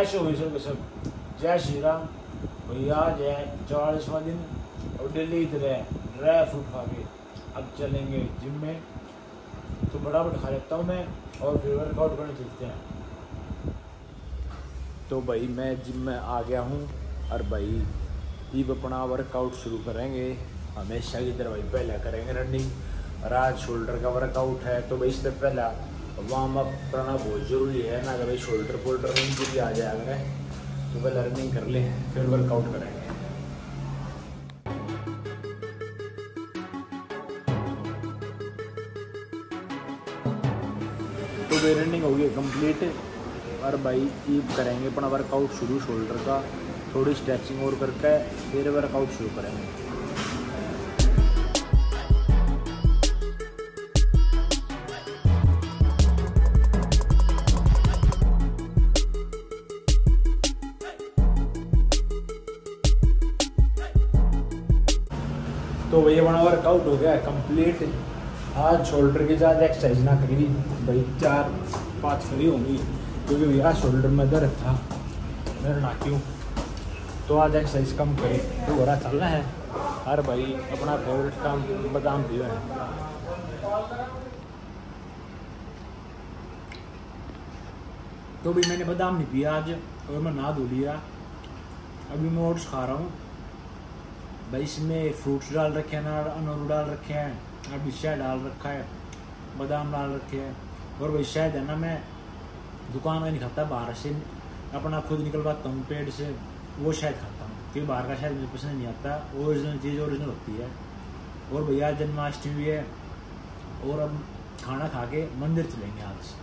कैसे हुई सब सब जय श्री राम भैया आज है चालीसवा दिन और डेली इधर है ड्राई फ्रूट खा के अब चलेंगे जिम में तो बराबर खा लेता हूँ मैं और फिर वर्कआउट करने चलते हैं तो भाई मैं जिम में आ गया हूँ और भाई अब अपना वर्कआउट शुरू करेंगे। हमेशा की तरह भाई पहले करेंगे रनिंग और आज शोल्डर का वर्कआउट है तो भाई इससे पहला वार्म अप करना बहुत ज़रूरी है ना कि भाई शोल्डर फोल्डर में इंजरी आ जाएगा तो पहले रनिंग कर लें, फिर वर्कआउट करेंगे। तो भाई रनिंग होगी कंप्लीट और भाई ईब करेंगे, अपना वर्कआउट शुरू शोल्डर का, थोड़ी स्ट्रेचिंग और करके, फिर वर्कआउट शुरू करेंगे। तो भैया बड़ा वर्कआउट हो गया कंप्लीट आज शोल्डर की ज़्यादा एक्सरसाइज ना करी। भाई, चार, पाँच करी होंगी। क्योंकि भैया शोल्डर में दर्द था। मेरे ना क्यों तो आज एक्सरसाइज कम करी। तो रहा चलना है। हर भाई, अपना फेवरेट काम बादाम पियो है। तो भी मैंने बादाम नहीं पिया आज। और मैं नहा धो लिया। अभी मैं ओट्स खा रहा हूँ। भाई, इसमें फ्रूट्स डाल रखे हैं ना अनारू डाल रखे हैं अभी शहद डाल रखा है, बादाम डाल रखे हैं। और भाई, शायद है ना, मैं दुकान में नहीं खाता, बाहर से अपना खुद निकलवाता हूँ पेड़ से, वो शायद खाता हूँ, क्योंकि बाहर का शायद मुझे पसंद नहीं आता ओरिजिनल चीज़ ओरिजिनल होती है। और भैया, जन्माष्टमी भी है, और अब खाना खा के मंदिर चलेंगे आज।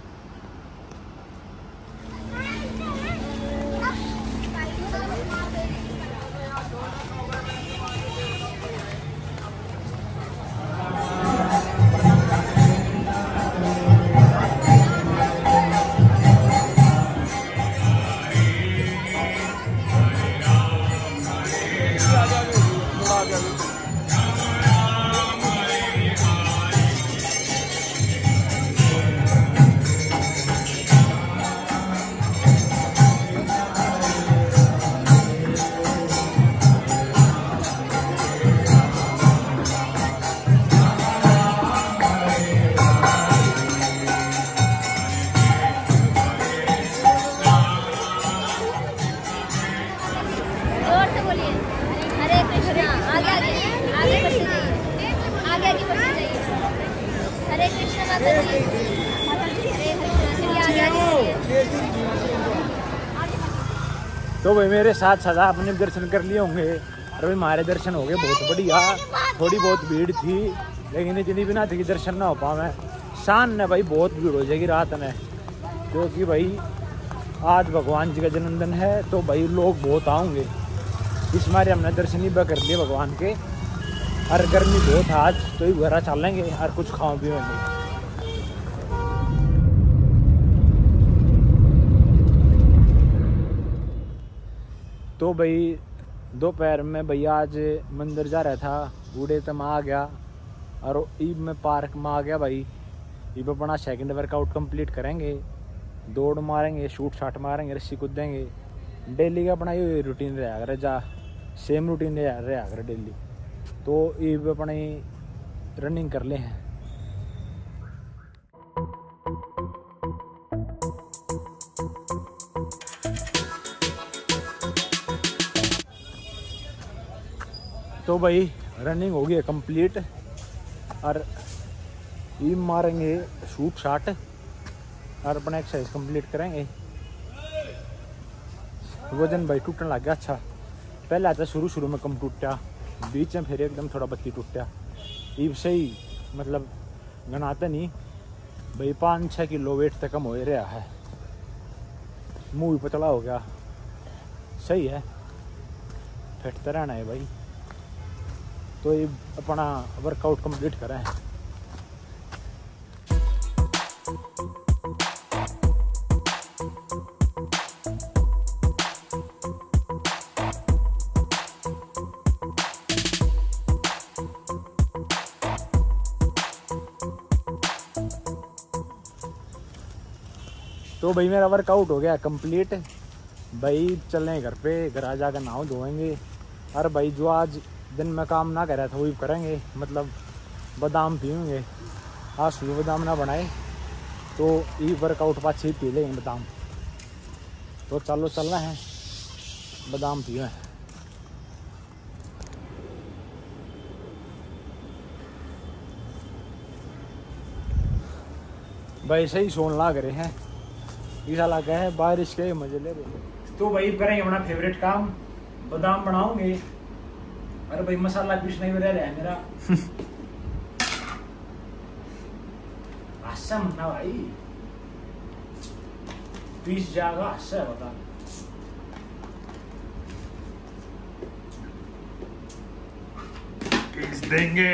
तो भाई मेरे साथ साथ आपने भी दर्शन कर लिए होंगे। और भाई हमारे दर्शन हो गए, बहुत बढ़िया। थोड़ी बहुत भीड़ थी, लेकिन इतनी भी ना थी कि दर्शन ना हो पावे शान ने भाई, बहुत भीड़ हो जाएगी रात में। क्योंकि भाई, आज भगवान जी का जन्मदिन है तो भाई लोग बहुत आएँगे इस मारे हमने दर्शन ही कर लिए भगवान के। और गर्मी बहुत आज तो ही घर चलेंगे और कुछ खाओ पिएँगे तो भाई, दोपहर में भैया आज मंदिर जा रहा था, बूढ़े तम आ गया, और ईब में पार्क में आ गया भाई। ईब अपना सेकंड वर्कआउट कंप्लीट करेंगे, दौड़ मारेंगे शूट शाट मारेंगे, रस्सी कूदेंगे। डेली का अपना ये रूटीन रहा कर, जा सेम रूटीन रहा कर डेली तो ईब अपनी रनिंग कर ले हैं। तो भाई रनिंग हो गई है कंप्लीट और ये मारेंगे शूट शाट और अपना एक्सरसाइज कंप्लीट करेंगे। वज़न भाई टूटने लग गया अच्छा। पहले आता शुरू शुरू में कम टूटा। बीच में फिर एकदम थोड़ा बत्ती टूटा। ये सही मतलब गनाते नहीं। भाई पाँच छः किलो वेट तक कम हो रहा है। मुँह भी पतला हो गया। सही है। फिटता रहना है भाई। तो ये अपना वर्कआउट कंप्लीट करें। तो भाई मेरा वर्कआउट हो गया कंप्लीट भाई चल घर पे, घर आ जाकर नहाओ धोएँगे अरे भाई जो आज दिन में काम ना कर था वही करेंगे। मतलब बादाम पीएँगे आज सुबह बादाम ना बनाए तो ई वर्कआउट पाछे पी लेंगे बादाम। तो चलो चलना है, बादाम पिए भाई सही सोन लाग रहे हैं। ऐसा लगा है, बारिश के मज़े ले रहे तो भाई करेंगे अपना फेवरेट काम, बादाम बनाओगे अरे भाई मसाला पीस नहीं रह रहा है मेरा। असम ना भाई। पीस जाएगा अच्छा बता। पीस देंगे।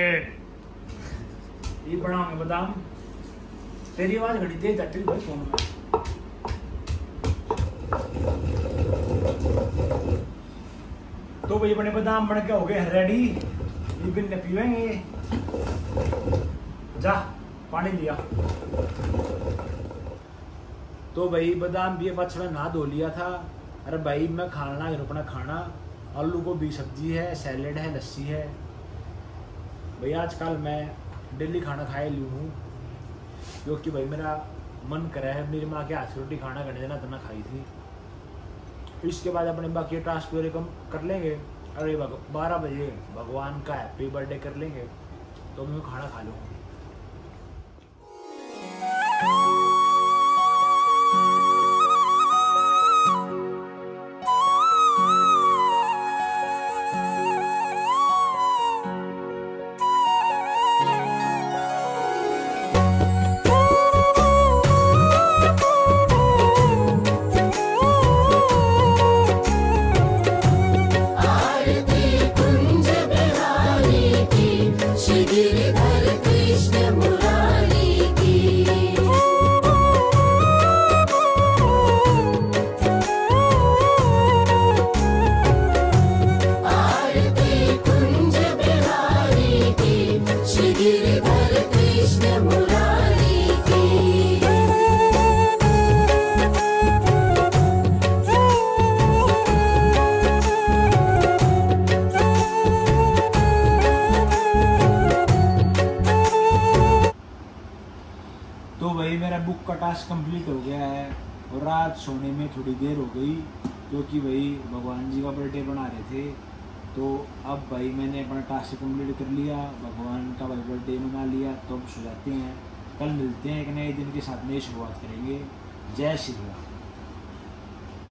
ये बनाओगे बादाम तेरी आवाज़ घड़ी तेज जाती है भाई फ़ोन में। तो भाई बने बादाम बन के हो गए रेडी ये बिन ने पीवेंगे जा, पानी लिया। तो भाई, बादाम भी बछड़ा नहा धो लिया था। अरे भाई, मैं खाना अपना खाना। आलू गोभी सब्ज़ी है सैलेड है, लस्सी है। भाई, आजकल मैं डेली खाना खाए लू हूँ। क्योंकि भाई, मेरा मन करे है, मेरी माँ के हाथ रोटी खाना करने देना इतना खाई थी। इसके बाद अपने बाकी टास्क पूरे कम कर लेंगे। अरे बारह बजे भगवान का हैप्पी बर्थडे कर लेंगे तो मैं खाना खा लूँगा। टास्क कंप्लीट हो गया है और रात सोने में थोड़ी देर हो गई क्योंकि तो भाई भगवान जी का बर्थडे बना रहे थे। तो अब भाई मैंने अपना टास्क कंप्लीट कर लिया, भगवान का भाई बर्थडे मना लिया तो अब सुझाते हैं। कल मिलते हैं एक नए दिन के साथ, नई शुरुआत करेंगे। जय श्री राम।